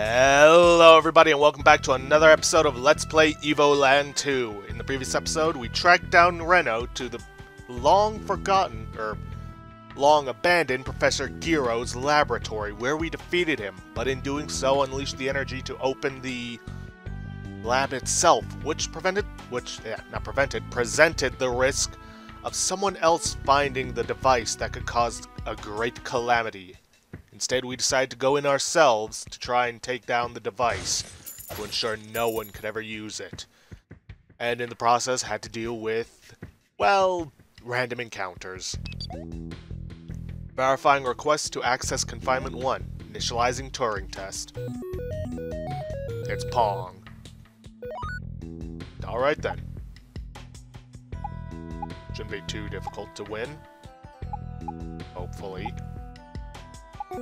Hello everybody and welcome back to another episode of Let's Play Evoland 2. In the previous episode, we tracked down Reno to the long forgotten, or long abandoned Professor Giro's laboratory where we defeated him, but in doing so unleashed the energy to open the lab itself, which prevented, which, yeah, not prevented, presented the risk of someone else finding the device that could cause a great calamity. Instead, we decided to go in ourselves to try and take down the device to ensure no one could ever use it. And in the process, had to deal with, well, random encounters. Verifying request to access Confinement 1. Initializing Turing test. It's Pong. Alright then. Shouldn't be too difficult to win. Hopefully. Ah,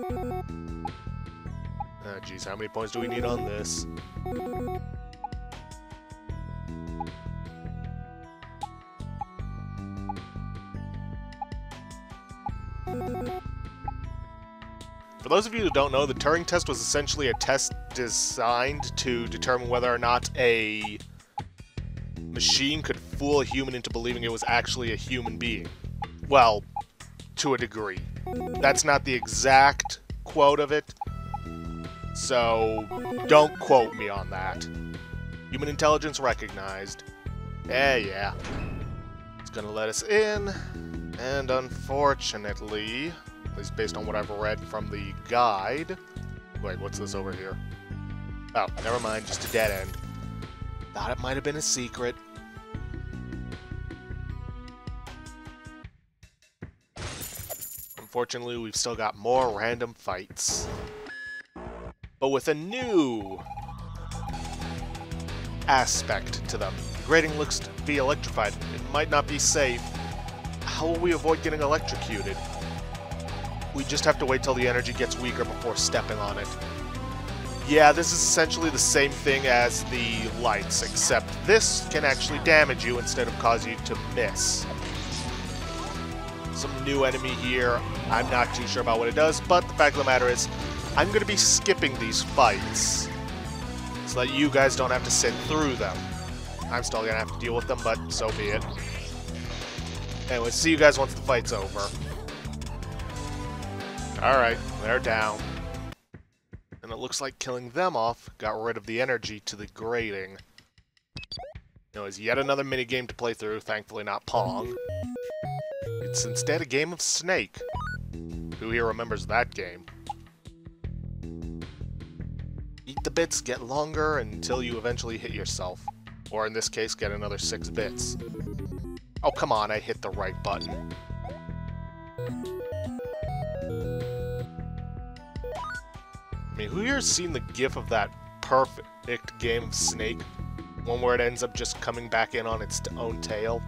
jeez, how many points do we need on this? For those of you who don't know, the Turing test was essentially a test designed to determine whether or not a machine could fool a human into believing it was actually a human being. Well, to a degree. That's not the exact quote of it, so don't quote me on that. Human intelligence recognized. Yeah, yeah. It's gonna let us in, and unfortunately, at least based on what I've read from the guide... Wait, what's this over here? Oh, never mind, just a dead end. Thought it might have been a secret. Unfortunately, we've still got more random fights. But with a new aspect to them. The grating looks to be electrified. It might not be safe. How will we avoid getting electrocuted? We just have to wait till the energy gets weaker before stepping on it. Yeah, this is essentially the same thing as the lights, except this can actually damage you instead of cause you to miss. Some new enemy here. I'm not too sure about what it does, but the fact of the matter is, I'm going to be skipping these fights so that you guys don't have to sit through them. I'm still going to have to deal with them, but so be it. Anyway, see you guys once the fight's over. Alright, they're down. And it looks like killing them off got rid of the energy to the grating. Know, it's yet another minigame to play through, thankfully not Pong. It's instead a game of Snake. Who here remembers that game? Eat the bits, get longer until you eventually hit yourself. Or in this case, get another six bits. Oh, come on, I hit the right button. I mean, who here's seen the gif of that perfect game of Snake? One where it ends up just coming back in on its own tail?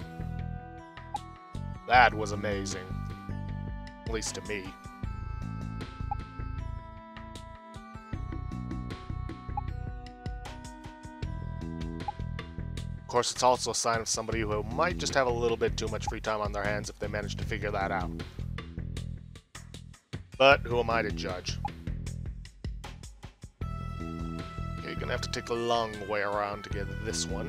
That was amazing. At least to me. Of course, it's also a sign of somebody who might just have a little bit too much free time on their hands if they manage to figure that out. But who am I to judge? Okay, you're gonna have to take a long way around to get this one.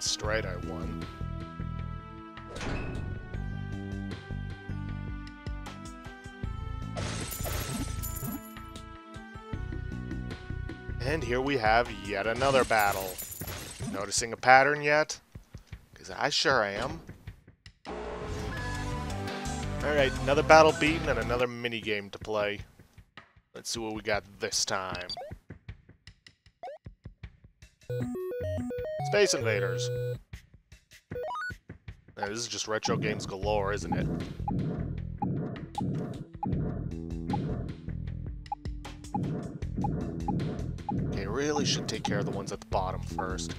Straight I won. And here we have yet another battle. Noticing a pattern yet? Because I sure am. Alright, another battle beaten and another minigame to play. Let's see what we got this time. Space Invaders. This is just retro games galore, isn't it? Okay, really should take care of the ones at the bottom first.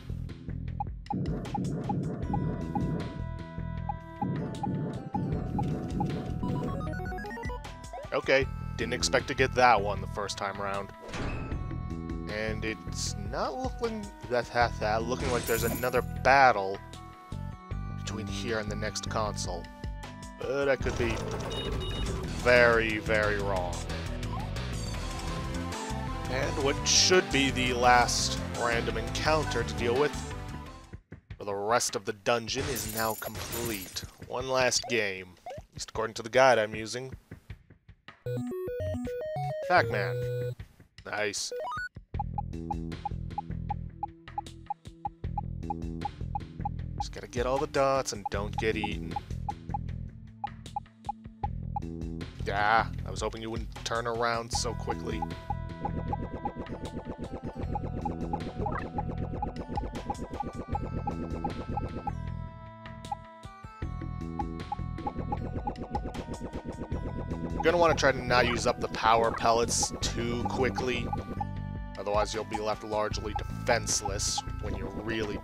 Okay, didn't expect to get that one the first time around. And it's not looking that, that, that looking like there's another battle between here and the next console. But I could be very, very wrong. And what should be the last random encounter to deal with for the rest of the dungeon is now complete. One last game, at least according to the guide I'm using. Pac-Man. Nice. Get all the dots and don't get eaten. Yeah, I was hoping you wouldn't turn around so quickly. You're gonna want to try to not use up the power pellets too quickly. Otherwise you'll be left largely defenseless when you're really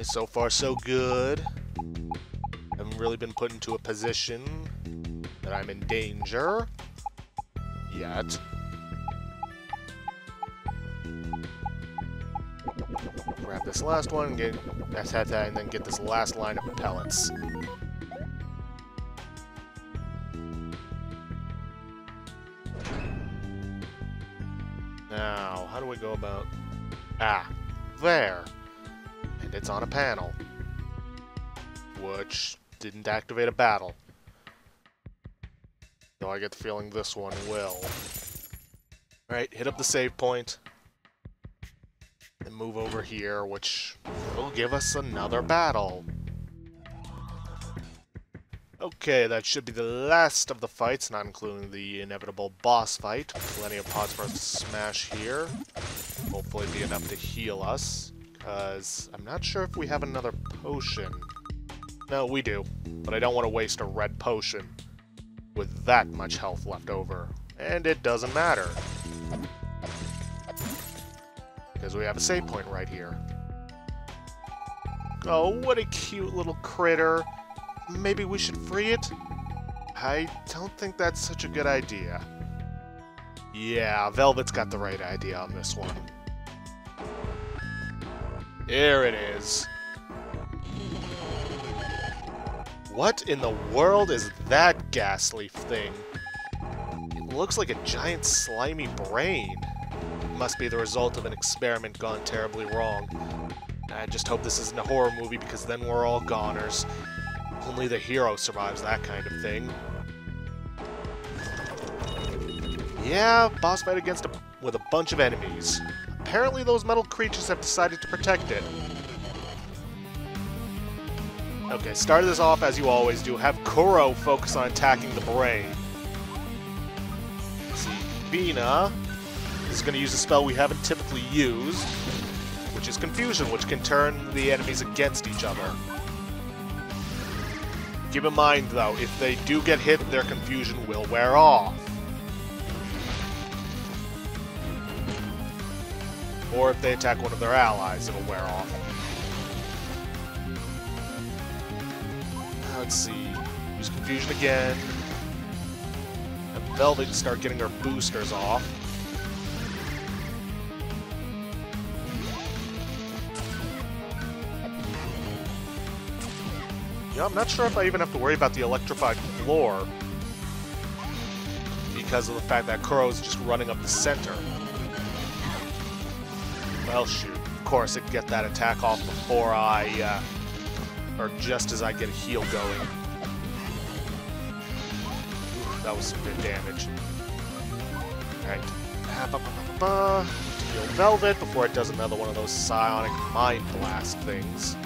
Okay, so far so good. I Haven't really been put into a position that I'm in danger. Yet. Grab this last one, get that, and then get this last line of pellets. About... Ah, there! And it's on a panel. Which didn't activate a battle. Though I get the feeling this one will. Alright, hit up the save point. And move over here, which will give us another battle. Okay, that should be the last of the fights, not including the inevitable boss fight. Plenty of pods for us to smash here. Hopefully be enough to heal us, because I'm not sure if we have another potion. No, we do, but I don't want to waste a red potion with that much health left over. And it doesn't matter. Because we have a save point right here. Oh, what a cute little critter. Maybe we should free it? I don't think that's such a good idea. Yeah, Velvet's got the right idea on this one. There it is. What in the world is that ghastly thing? It looks like a giant slimy brain. Must be the result of an experiment gone terribly wrong. I just hope this isn't a horror movie because then we're all goners. Only the hero survives that kind of thing. Yeah, boss fight against a, with a bunch of enemies. Apparently those metal creatures have decided to protect it. Okay, start this off as you always do. Have Kuro focus on attacking the brain. See, Fina is going to use a spell we haven't typically used, which is Confusion, which can turn the enemies against each other. Keep in mind, though, if they do get hit, their confusion will wear off. Or if they attack one of their allies, it'll wear off. let's see. Use confusion again. And Velvet can start getting her boosters off. Yeah, I'm not sure if I even have to worry about the electrified floor because of the fact that Kuro is just running up the center. Well, shoot. Of course, it get that attack off before I, uh, or just as I get a heal going. Ooh, that was some good damage. Alright. Heal Velvet before it does another one of those psionic mind blast things.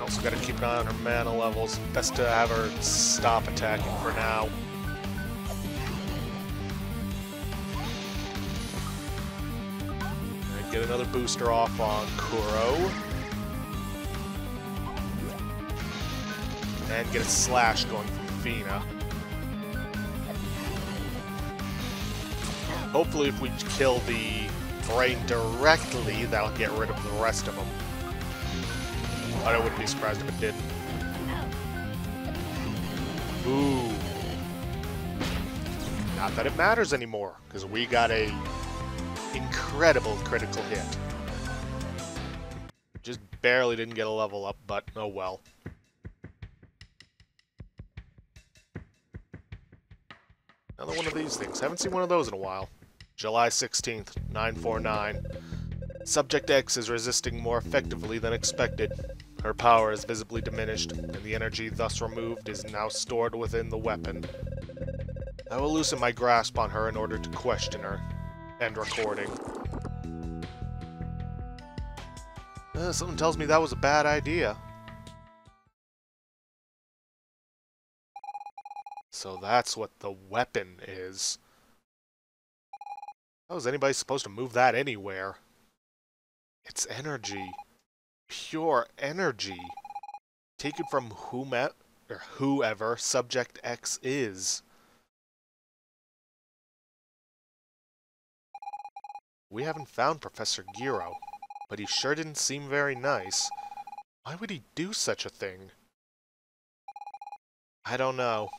Also gotta keep an eye on her mana levels. Best to have her stop attacking for now. get another booster off on Kuro. And get a slash going from Fina. Hopefully if we kill the Brain directly, that'll get rid of the rest of them. But I wouldn't be surprised if it did. Ooh. Not that it matters anymore, because we got a incredible critical hit. Just barely didn't get a level up, but oh well. Another one of these things. Haven't seen one of those in a while. July 16th, 949. Subject X is resisting more effectively than expected. Her power is visibly diminished, and the energy thus removed is now stored within the weapon. I will loosen my grasp on her in order to question her. End recording. Uh, something tells me that was a bad idea. So that's what the weapon is. How is anybody supposed to move that anywhere? It's energy. Pure energy. Taken from whomever, or whoever Subject X is. We haven't found Professor Giro, but he sure didn't seem very nice. Why would he do such a thing? I don't know,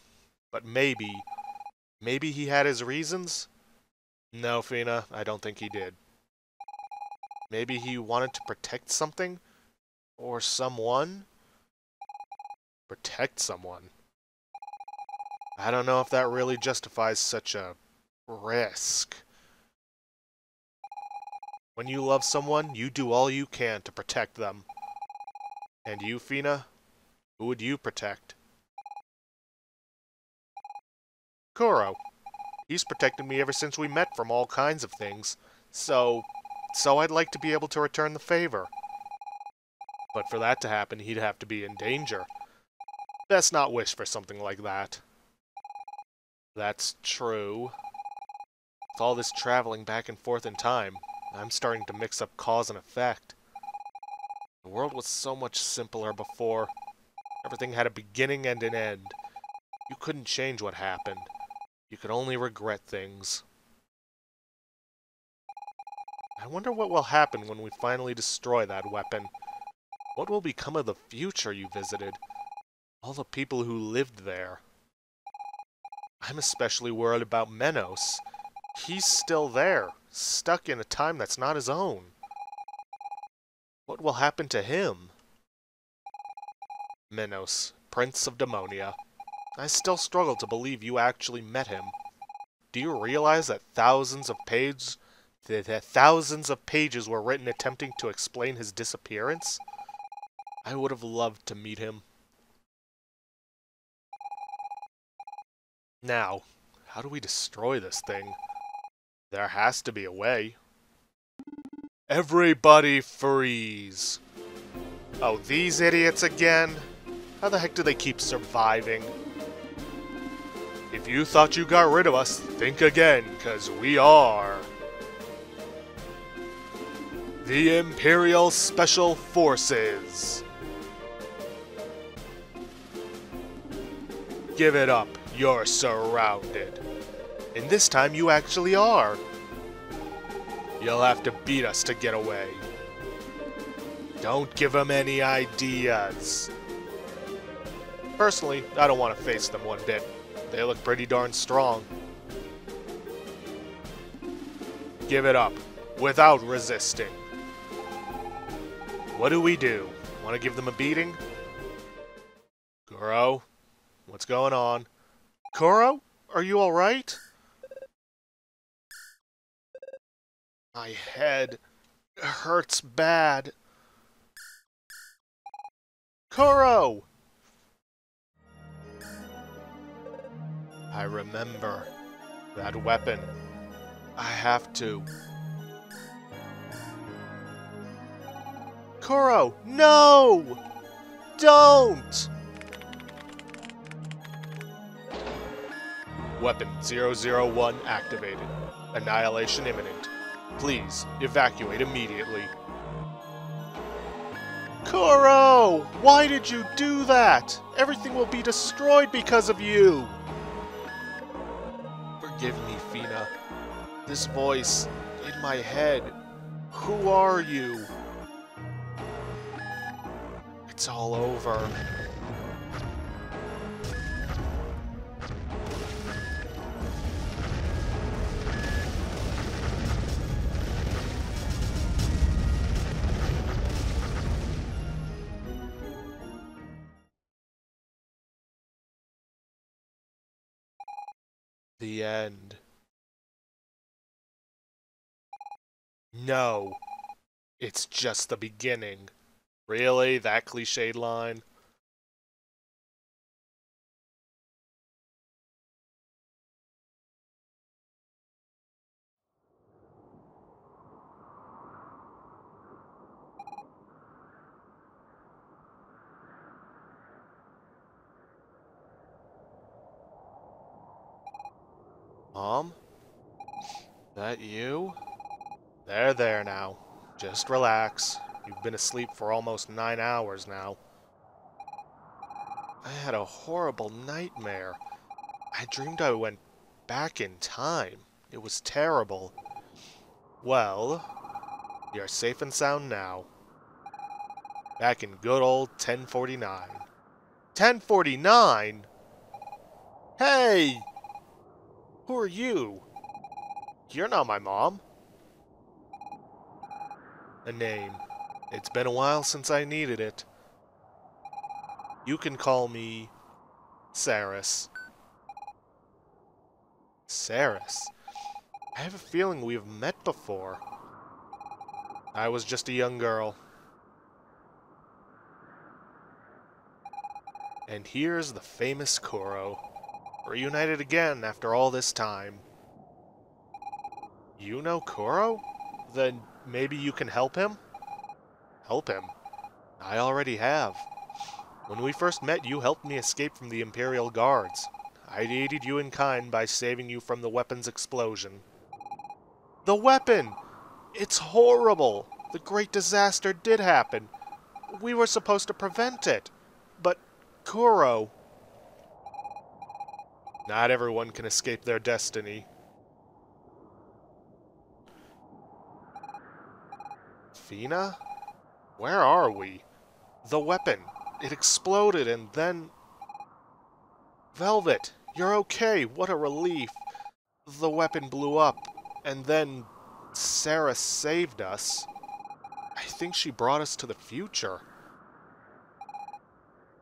but maybe, maybe he had his reasons? No, Fina, I don't think he did. Maybe he wanted to protect something? Or someone? Protect someone? I don't know if that really justifies such a risk. When you love someone, you do all you can to protect them. And you, Fina? Who would you protect? Kuro. He's protected me ever since we met from all kinds of things. So, so I'd like to be able to return the favor. But for that to happen, he'd have to be in danger. Best not wish for something like that. That's true. With all this traveling back and forth in time, I'm starting to mix up cause and effect. The world was so much simpler before. Everything had a beginning and an end. You couldn't change what happened. You could only regret things. I wonder what will happen when we finally destroy that weapon. What will become of the future you visited? All the people who lived there. I'm especially worried about Menos. He's still there, stuck in a time that's not his own. What will happen to him? Menos, Prince of Demonia. I still struggle to believe you actually met him. Do you realize that thousands of pages that thousands of pages were written attempting to explain his disappearance? I would have loved to meet him. Now, how do we destroy this thing? There has to be a way. Everybody freeze! Oh, these idiots again? How the heck do they keep surviving? If you thought you got rid of us, think again, cause we are... The Imperial Special Forces! Give it up, you're surrounded. And this time you actually are. You'll have to beat us to get away. Don't give them any ideas. Personally, I don't want to face them one bit. They look pretty darn strong. Give it up, without resisting. What do we do? Want to give them a beating? Kuro? What's going on? Kuro? Are you alright? My head hurts bad. Kuro! I remember that weapon. I have to. Kuro, no! Don't! Weapon 001 activated. Annihilation imminent. Please, evacuate immediately. Kuro! Why did you do that? Everything will be destroyed because of you! Forgive me, Fina. This voice in my head. Who are you? It's all over. The end. No. It's just the beginning. Really? That cliched line? Mom? That you? There, there now. Just relax. You've been asleep for almost nine hours now. I had a horrible nightmare. I dreamed I went back in time. It was terrible. Well, you're safe and sound now. Back in good old 1049. 1049? Hey! Who are you? You're not my mom. A name. It's been a while since I needed it. You can call me... Saris. Saris? I have a feeling we've met before. I was just a young girl. And here's the famous Kuro. Reunited again after all this time. You know Kuro? Then maybe you can help him? Help him? I already have. When we first met, you helped me escape from the Imperial Guards. I aided you in kind by saving you from the weapon's explosion. The weapon! It's horrible! The great disaster did happen. We were supposed to prevent it. But Kuro, not everyone can escape their destiny. Fina? Where are we? The weapon. It exploded and then... Velvet, you're okay. What a relief. The weapon blew up, and then Sarah saved us. I think she brought us to the future.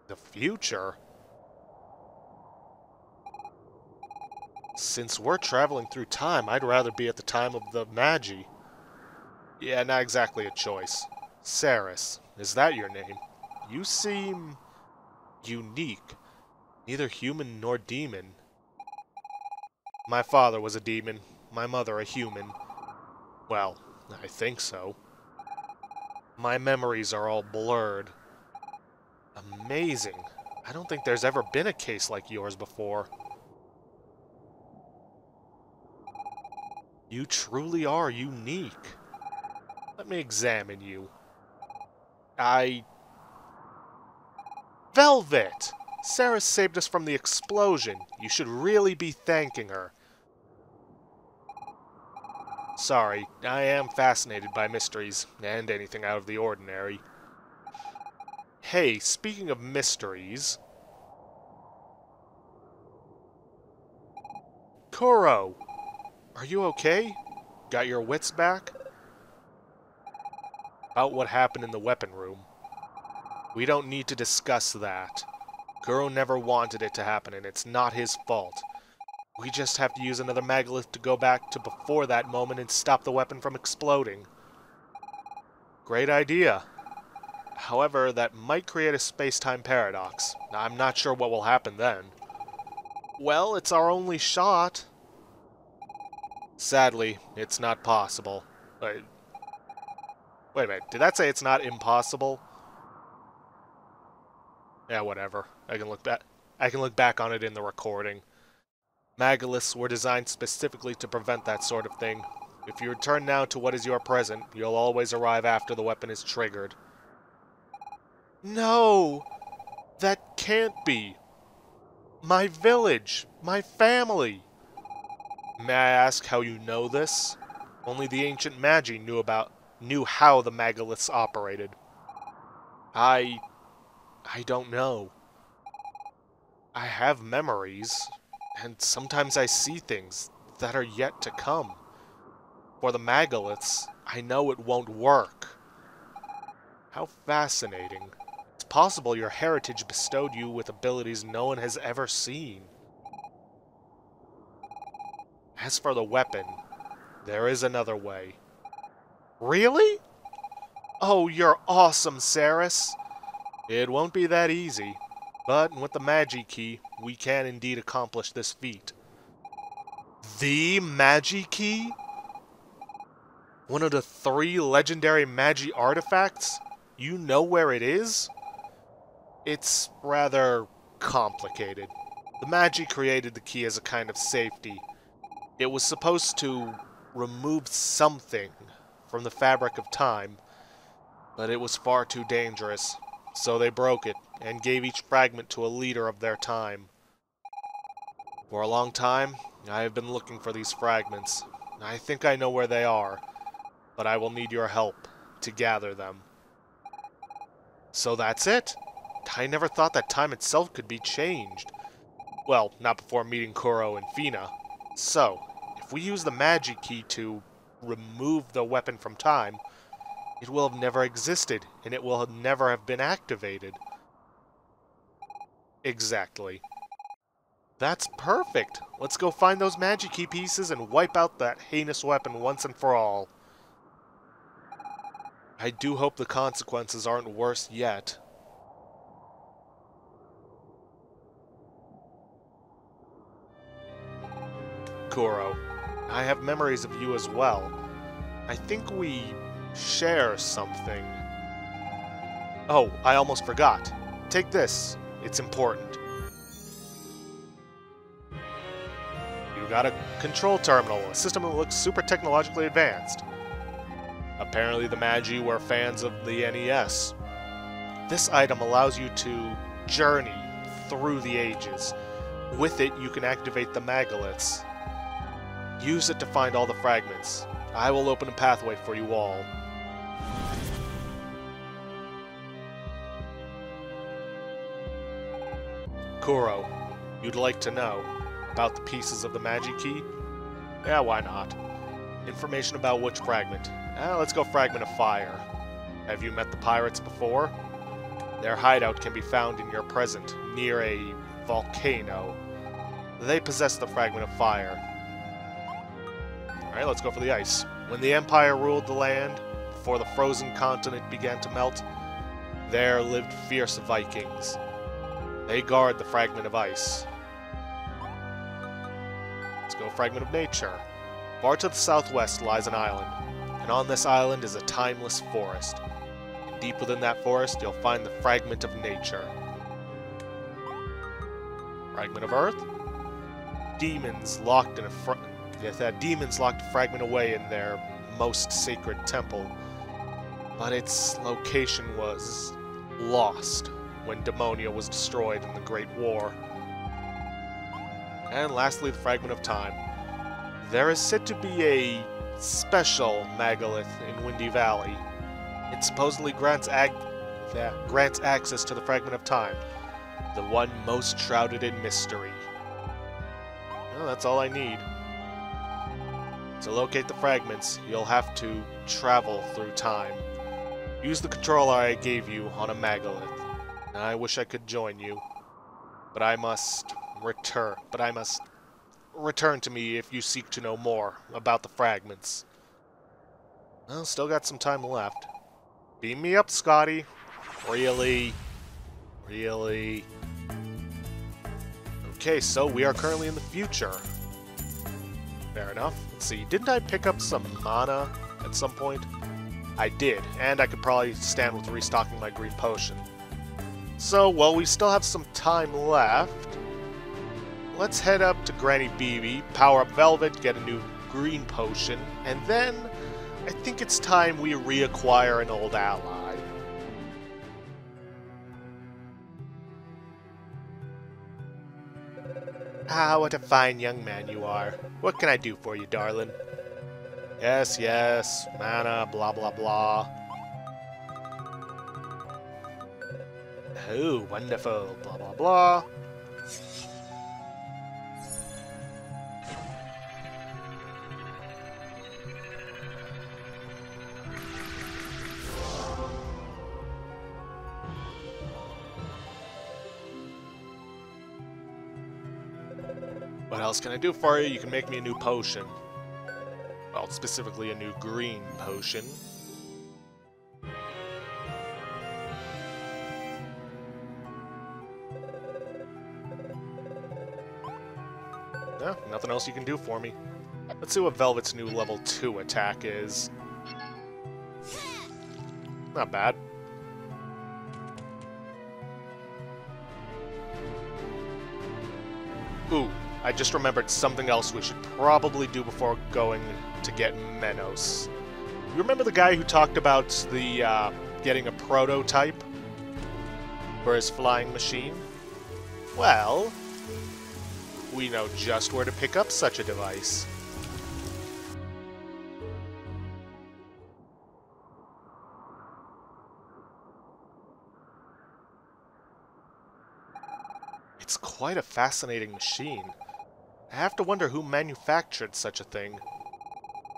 The future? Since we're traveling through time, I'd rather be at the time of the Magi. Yeah, not exactly a choice. Saris, is that your name? You seem... unique. Neither human nor demon. My father was a demon, my mother a human. Well, I think so. My memories are all blurred. Amazing. I don't think there's ever been a case like yours before. You truly are unique. Let me examine you. I... Velvet! Sarah saved us from the explosion. You should really be thanking her. Sorry, I am fascinated by mysteries, and anything out of the ordinary. Hey, speaking of mysteries... Kuro! Are you okay? Got your wits back? About what happened in the weapon room. We don't need to discuss that. Kuro never wanted it to happen, and it's not his fault. We just have to use another Megalith to go back to before that moment and stop the weapon from exploding. Great idea. However, that might create a space-time paradox. I'm not sure what will happen then. Well, it's our only shot. Sadly, it's not possible. Wait, wait a minute, did that say it's not impossible? Yeah, whatever. I can look back. I can look back on it in the recording. Megaliths were designed specifically to prevent that sort of thing. If you return now to what is your present, you'll always arrive after the weapon is triggered. No! That can't be! My village! My family! May I ask how you know this? Only the ancient Magi knew about knew how the Megaliths operated. I I don't know. I have memories, and sometimes I see things that are yet to come. For the Megaliths, I know it won't work. How fascinating. It's possible your heritage bestowed you with abilities no one has ever seen. As for the weapon, there is another way. Really? Oh, you're awesome, Ceres. It won't be that easy, but with the Magi Key, we can indeed accomplish this feat. The Magi Key? One of the three legendary Magi artifacts? You know where it is? It's rather complicated. The Magi created the key as a kind of safety. It was supposed to remove something from the fabric of time, but it was far too dangerous, so they broke it and gave each fragment to a leader of their time. For a long time, I have been looking for these fragments. I think I know where they are, but I will need your help to gather them. So that's it. I never thought that time itself could be changed. Well, not before meeting Kuro and Fina. So, if we use the Magi Key to remove the weapon from time, it will have never existed, and it will have never have been activated. Exactly. That's perfect! Let's go find those Magi Key pieces and wipe out that heinous weapon once and for all. I do hope the consequences aren't worse yet. Kuro, I have memories of you as well. I think we share something. Oh, I almost forgot. Take this. It's important. You got a control terminal, a system that looks super technologically advanced. Apparently the Magi were fans of the NES. This item allows you to journey through the ages. With it, you can activate the Megaliths. Use it to find all the fragments. I will open a pathway for you all. Kuro, you'd like to know about the pieces of the Magi Key? Yeah, why not? Information about which fragment? Eh, let's go Fragment of Fire. Have you met the pirates before? Their hideout can be found in your present, near a volcano. They possess the Fragment of Fire. Alright, let's go for the ice. When the Empire ruled the land, before the frozen continent began to melt, there lived fierce Vikings. They guard the Fragment of Ice. Let's go Fragment of Nature. Far to the southwest lies an island, and on this island is a timeless forest. And deep within that forest, you'll find the Fragment of Nature. Fragment of Earth? Demons locked in a fr that uh, demons locked a fragment away in their most sacred temple, but its location was lost when Demonia was destroyed in the Great War. And lastly, the Fragment of Time. There is said to be a special megalith in Windy Valley. It supposedly grants, grants access to the Fragment of Time, the one most shrouded in mystery. Well, that's all I need. To locate the fragments, you'll have to travel through time. Use the controller I gave you on a megalith. I wish I could join you, but I must return. But I must return to me if you seek to know more about the fragments. Well, still got some time left. Beam me up, Scotty. Really? Really? Okay, so we are currently in the future. Fair enough. Let's see, didn't I pick up some mana at some point? I did, and I could probably stand with restocking my green potion. So, well, we still have some time left. Let's head up to Granny BB, power up Velvet, get a new green potion, and then I think it's time we reacquire an old ally. Ah, what a fine young man you are. What can I do for you, darling? Yes, yes, mana, blah, blah, blah. Oh, wonderful, blah, blah, blah. What else can I do for you? You can make me a new potion. Well, specifically a new green potion. Yeah, nothing else you can do for me. Let's see what Velvet's new level 2 attack is. Not bad. I just remembered something else we should probably do before going to get Menos. You remember the guy who talked about the uh, getting a prototype for his flying machine? Well, we know just where to pick up such a device. It's quite a fascinating machine. I have to wonder who manufactured such a thing.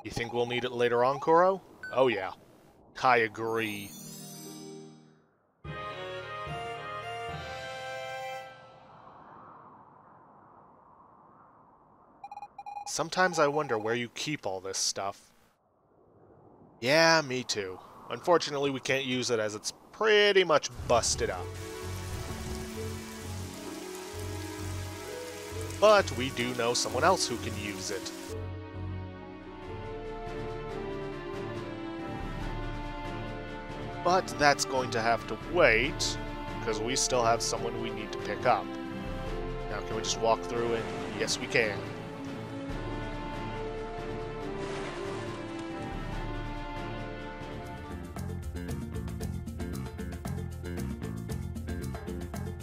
You think we'll need it later on, Kuro? Oh yeah. I agree. Sometimes I wonder where you keep all this stuff. Yeah, me too. Unfortunately, we can't use it as it's pretty much busted up. But we do know someone else who can use it. But that's going to have to wait, because we still have someone we need to pick up. Now, can we just walk through it? Yes, we can.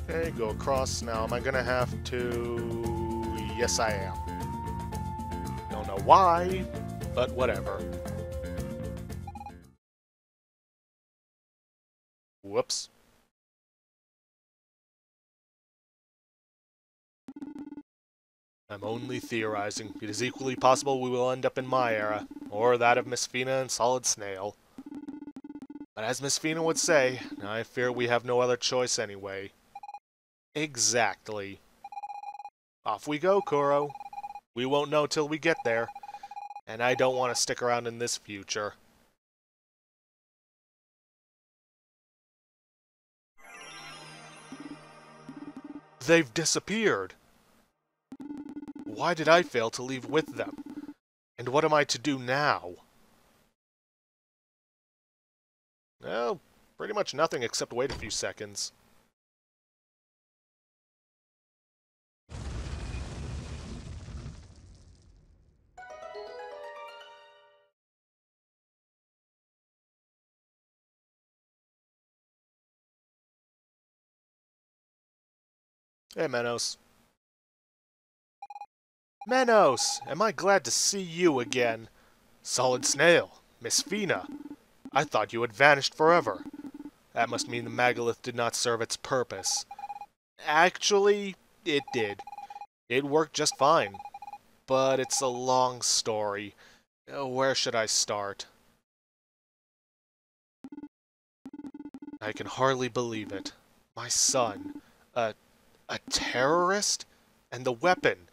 Okay, go across. Now, am I gonna have to... Yes, I am. Don't know why, but whatever. Whoops. I'm only theorizing. It is equally possible we will end up in my era, or that of Miss Fina and Solid Snail. But as Miss Fina would say, I fear we have no other choice anyway. Exactly. Off we go, Kuro. We won't know till we get there. And I don't want to stick around in this future. They've disappeared. Why did I fail to leave with them? And what am I to do now? Well, pretty much nothing except wait a few seconds. Hey, Menos. Menos! Am I glad to see you again? Solid Snail, Miss Fina. I thought you had vanished forever. That must mean the Megalith did not serve its purpose. Actually, it did. It worked just fine. But it's a long story. Uh, where should I start? I can hardly believe it. My son, a a terrorist? And the weapon?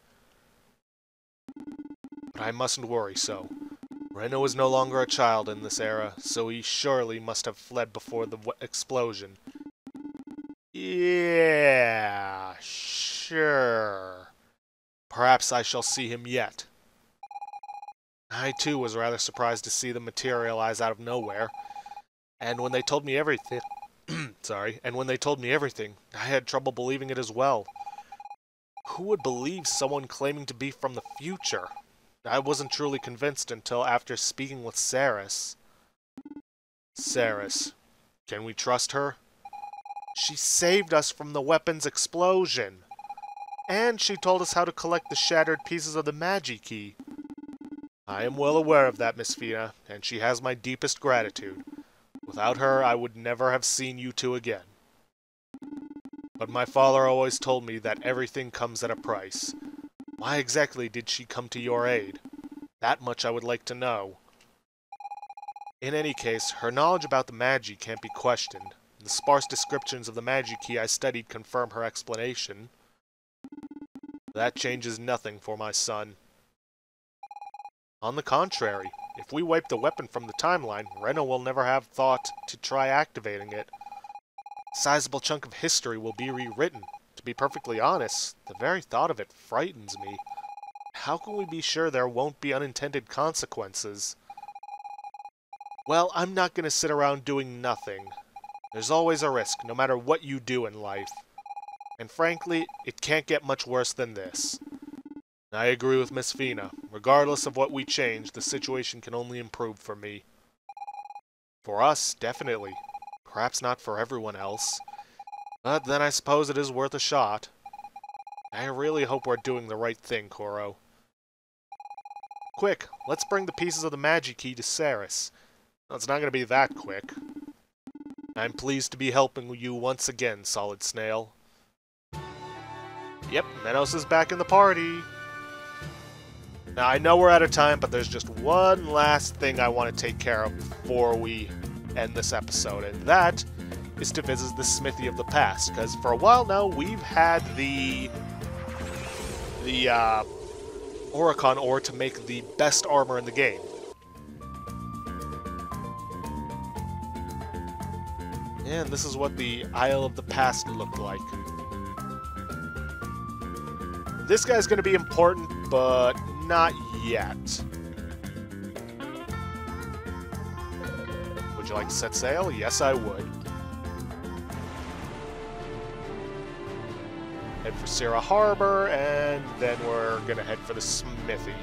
But I mustn't worry so. Reno is no longer a child in this era, so he surely must have fled before the explosion. Yeah, sure. Perhaps I shall see him yet. I too was rather surprised to see them materialize out of nowhere. And when they told me everything, Sorry. And when they told me everything, I had trouble believing it as well. Who would believe someone claiming to be from the future? I wasn't truly convinced until after speaking with Ceres. Ceres. Can we trust her? She saved us from the weapon's explosion. And she told us how to collect the shattered pieces of the Magi Key. I am well aware of that, Miss Fina, and she has my deepest gratitude. Without her, I would never have seen you two again. But my father always told me that everything comes at a price. Why exactly did she come to your aid? That much I would like to know. In any case, her knowledge about the Magi can't be questioned. The sparse descriptions of the Magi Key I studied confirm her explanation. That changes nothing for my son. On the contrary, if we wipe the weapon from the timeline, Reno will never have thought to try activating it. A sizable chunk of history will be rewritten. To be perfectly honest, the very thought of it frightens me. How can we be sure there won't be unintended consequences? Well, I'm not going to sit around doing nothing. There's always a risk, no matter what you do in life. And frankly, it can't get much worse than this. I agree with Miss Fina. Regardless of what we change, the situation can only improve for me. For us, definitely. Perhaps not for everyone else. But then I suppose it is worth a shot. I really hope we're doing the right thing, Kuro. Quick, let's bring the pieces of the Magi Key to Ceres. it's not going to be that quick. I'm pleased to be helping you once again, Solid Snail. Yep, Menos is back in the party. Now, I know we're out of time, but there's just one last thing I want to take care of before we end this episode, and that is to visit the Smithy of the Past, because for a while now, we've had the... the, uh, Oricon ore to make the best armor in the game. And this is what the Isle of the Past looked like. This guy's to be important, but not yet. Would you like to set sail? Yes, I would. Head for Sierra Harbor, and then we're gonna head for the smithy.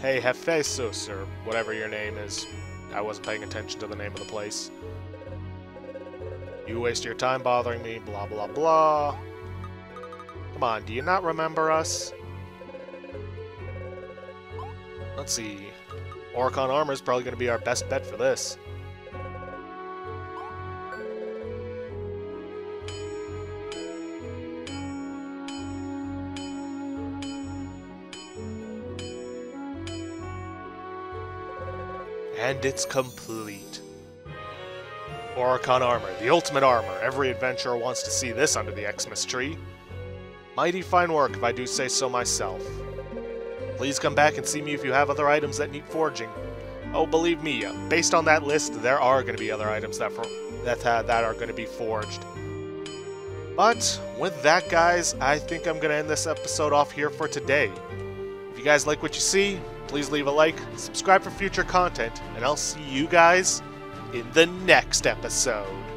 Hey, Hephaestus, or whatever your name is. I wasn't paying attention to the name of the place. You waste your time bothering me, blah blah blah. Come on, do you not remember us? Let's see. Oricon Armor is probably going to be our best bet for this. And it's complete. Oricon Armor, the ultimate armor. Every adventurer wants to see this under the Xmas tree. Mighty fine work, if I do say so myself. Please come back and see me if you have other items that need forging. Oh, believe me, based on that list, there are going to be other items that, for, that, uh, that are going to be forged. But with that, guys, I think I'm going to end this episode off here for today. If you guys like what you see, please leave a like, subscribe for future content, and I'll see you guys in the next episode.